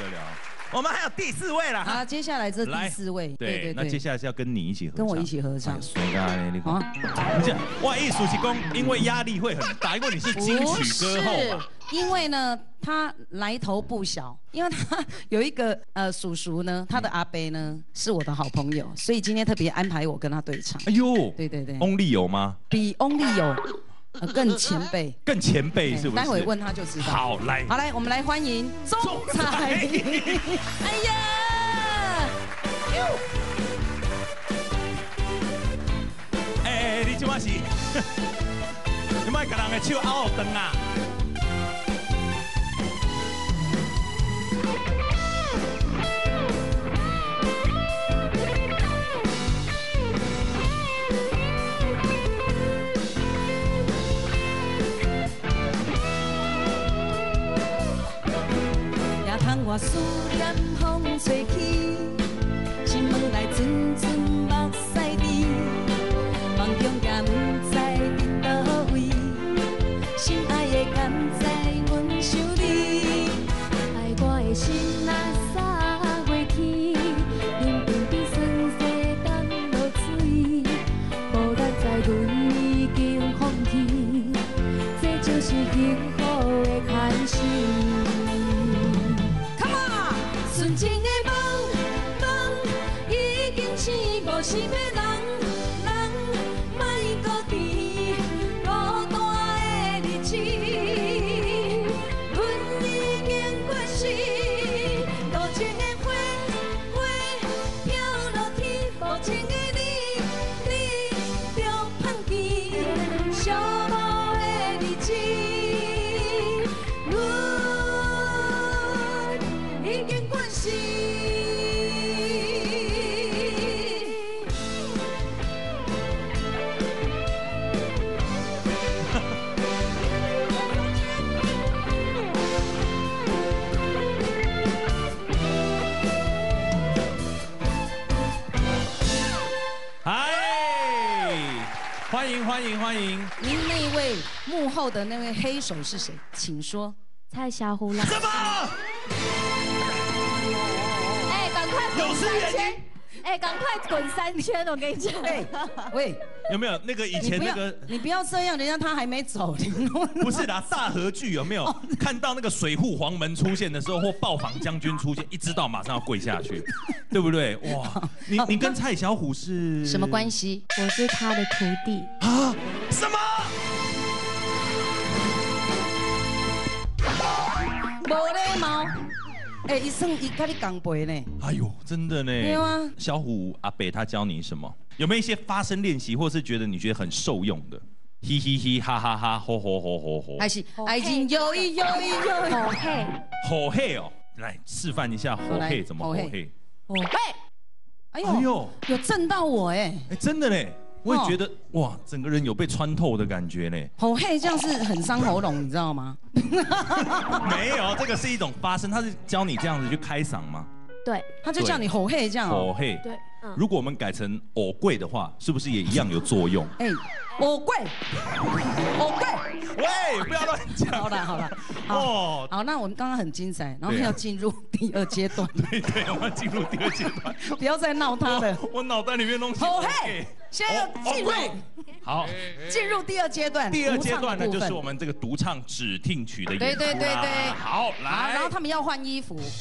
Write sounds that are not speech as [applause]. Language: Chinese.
得了。我们还有第四位了好，哈。接下来这第四位，对对那接，下来是要跟你一起合唱，跟我一起合唱哎谁啊？你啊看，你这万艺术是公，因为压力会很大，因为你是金曲歌后嘛。不是因为呢，他来头不小，因为他有一个呃叔叔呢，他的阿伯呢是我的好朋友，所以今天特别安排我跟他对唱。哎呦，对对对，，Only 有吗？比 Only 有、呃、更前辈，[laughs] 更前辈是不是？待会问他就知道。好来，好来，我们来欢迎钟彩玲。[laughs] 哎呀，哎哎，你今晚是，[laughs] 你莫甲人的手拗断啊！我思念风吹起，心门内阵阵目屎滴，梦中也不知伫倒位，心爱的甘知阮想你，爱我的心若三月天，冷冰冰酸西等落水，无力在阮已经放弃，这就是幸福。纯情的梦，梦已经醒，无是要已经惯势。嗨，欢迎欢迎欢迎！您那位幕后的那位黑手是谁？请说。蔡小虎老师，什么？有失远三圈！哎，赶快滚三圈！我跟你讲，哎，喂，有没有那个以前那个？你不要这样，人家他还没走，你弄不是啦，大和剧有没有 [laughs] 看到那个水户黄门出现的时候，或暴坊将军出现，一知道马上要跪下去，[laughs] 对不对？哇，你你跟蔡小虎是什么关系？我是他的徒弟。啊？什么？哎，一生一跟你讲背呢。哎呦，真的呢。有啊小虎阿北他教你什么？有没有一些发声练习，或是觉得你觉得很受用的？嘻嘻嘻，哈哈哈，吼吼吼吼吼，还是爱情有一有一有一。好嘿，吼嘿哦，来示范一下吼来嘿怎么吼嘿吼嘿哎呦，有震到我哎。哎，真的嘞，我也觉得哇，整个人有被穿透的感觉嘞。吼嘿，这样是很伤喉咙，你知道吗？[laughs] 没有，这个是一种发声，他是教你这样子去开嗓吗？对他就叫你吼嘿这样哦。吼嘿。对，嗯，如果我们改成偶贵的话，是不是也一样有作用？[laughs] 哎，我贵，我贵。喂，不要乱讲。好了好了，哦，好，那我们刚刚很精彩，然后要进入第二阶段，[laughs] 对对，我们要进入第二阶段。不要再闹他了。我脑袋里面弄西。吼嘿，现在要进入哦好，进入第二阶段，第二阶段呢，就是我们这个独唱指定曲的演出啦对对对对好，好，来，然后他们要换衣服，